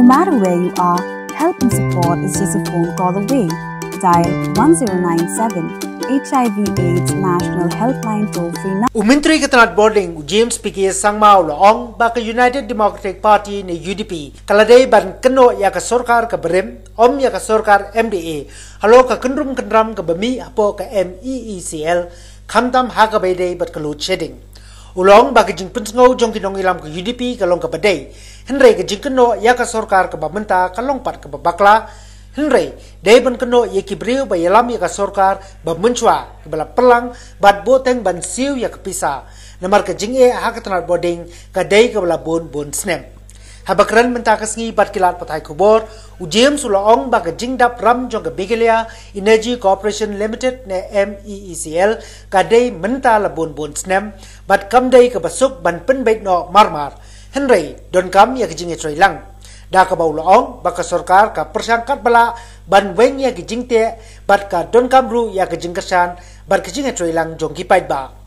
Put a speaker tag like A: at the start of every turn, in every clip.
A: No matter where you are, help and support is just a phone call away. Dial 1097 HIV AIDS National Helpline toll free number.
B: Umintri katanat boarding James P.K. Sangmao Laong baka United Democratic Party ni UDP kaladai ban keno ya ka sorkar ka berem om ya ka sorkar MDA halo ka kendrum kendram ka apo ka MEECL kamtam ha ka bat ka shedding ulong baka jing pensngau jong kinong ilam ka UDP ka long ka badai. Henry ka jing keno ya ka sorkar ka bamenta ka long pat ka babakla. Henry, day ban kano ye kibriu ba yalam ya ka sorkar ba munchwa bala pelang bat boteng ban siu ya kapisa namar ka jinge ha ka tanar boarding ka day ka bala bon bon snem habakran menta kasngi batkilat pathai kubor. ujem sulong ba ga jingdap ram jong ga bigelia energy corporation limited ne meecl ka dei menta la bon bon snem bat kam dei ka basuk ban pen bait no marmar. henry don kam ya jingi e troi lang da ka bau loong ba ka sarkar ka persangkat bala ban weng ya ki jingte bat ka don kam ru ya ka jingkasan bat ki jingi e troi lang jong ki pait ba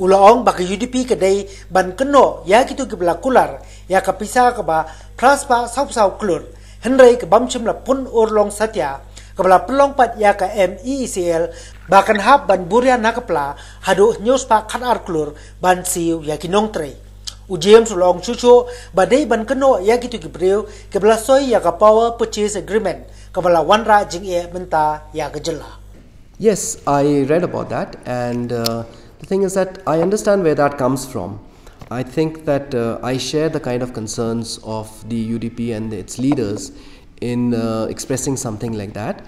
B: ulaong ba ka UDP ka dai ban keno. Ya ki tu ki bala kular. Ya ka pisa ka ba pras ba sau sau klur henry ka bam chim la pun or long satya. Ka bala pelong pat ya ka MECL bahkan hab ban buria nakapla hadu news pa khat ar klur ban siu ya ki nong trei ujiam sulong chuchu badai ban keno ya gibreu ke bela soy ya ka power purchase agreement. Bela wanra jing e menta ya gejela
C: yes i read about that and uh, the thing is that i understand where that comes from i think that uh, i share the kind of concerns of the udp and its leaders in uh, expressing something like that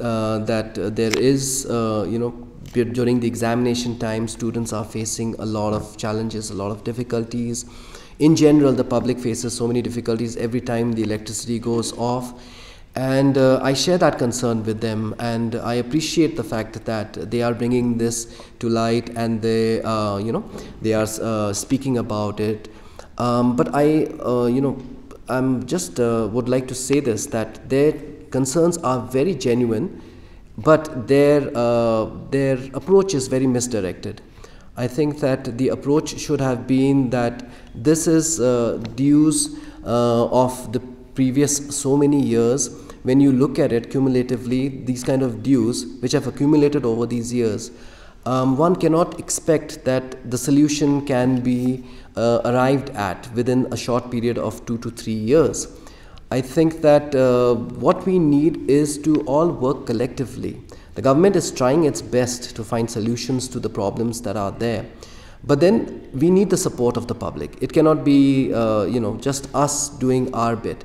C: uh, that uh, there is uh, you know during the examination time, students are facing a lot of challenges, a lot of difficulties. In general, the public faces so many difficulties every time the electricity goes off. And uh, I share that concern with them, and I appreciate the fact that they are bringing this to light, and they, uh, you know, they are uh, speaking about it. Um, but I, uh, you know, I'm just uh, would like to say this that their concerns are very genuine but their, uh, their approach is very misdirected. I think that the approach should have been that this is dues of the previous so many years. When you look at it cumulatively, these kind of dues which have accumulated over these years, um, one cannot expect that the solution can be uh, arrived at within a short period of two to three years. I think that uh, what we need is to all work collectively. The government is trying its best to find solutions to the problems that are there. But then we need the support of the public. It cannot be, uh, you know, just us doing our bit.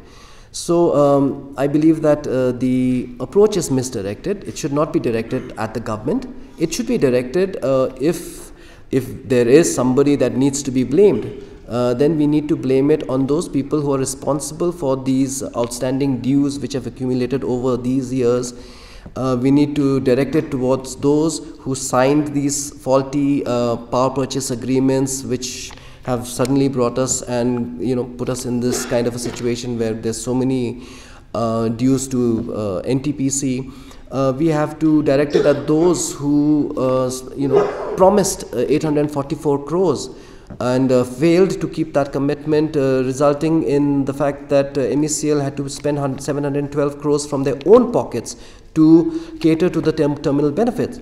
C: So um, I believe that uh, the approach is misdirected. It should not be directed at the government. It should be directed uh, if if there is somebody that needs to be blamed uh, then we need to blame it on those people who are responsible for these outstanding dues which have accumulated over these years. Uh, we need to direct it towards those who signed these faulty uh, power purchase agreements which have suddenly brought us and you know put us in this kind of a situation where there's so many uh, dues to uh, NTPC. Uh, we have to direct it at those who you know promised 844 crores and uh, failed to keep that commitment, uh, resulting in the fact that uh, MECL had to spend 712 crores from their own pockets to cater to the term terminal benefits.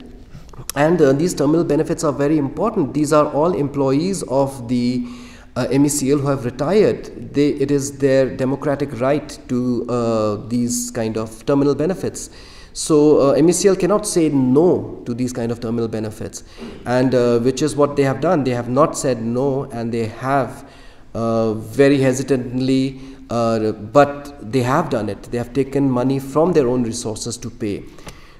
C: And uh, these terminal benefits are very important. These are all employees of the uh, MECL who have retired. They, it is their democratic right to uh, these kind of terminal benefits. So uh, MECL cannot say no to these kind of terminal benefits, and uh, which is what they have done. They have not said no, and they have uh, very hesitantly, uh, but they have done it. They have taken money from their own resources to pay.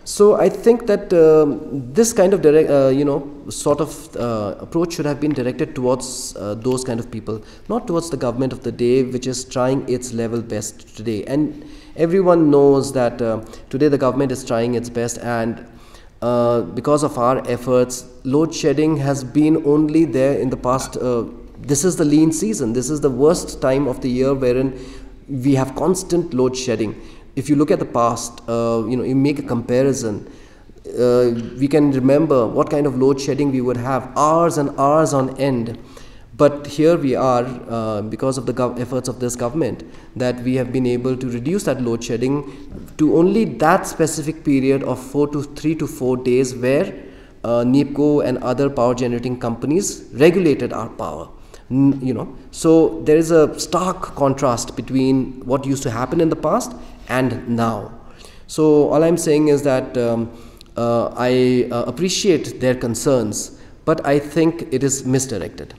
C: So I think that um, this kind of direct, uh, you know, sort of uh, approach should have been directed towards those kind of people, not towards the government of the day, which is trying its level best today. And everyone knows that uh, today the government is trying its best and uh, because of our efforts load shedding has been only there in the past uh, this is the lean season this is the worst time of the year wherein we have constant load shedding if you look at the past uh, you know you make a comparison uh, we can remember what kind of load shedding we would have hours and hours on end But here we are, uh, because of the efforts of this government, that we have been able to reduce that load shedding to only that specific period of four to three to four days where uh, NEEPCO and other power generating companies regulated our power. You know, so there is a stark contrast between what used to happen in the past and now. So all I'm saying is that um, uh, I uh, appreciate their concerns, but I think it is misdirected.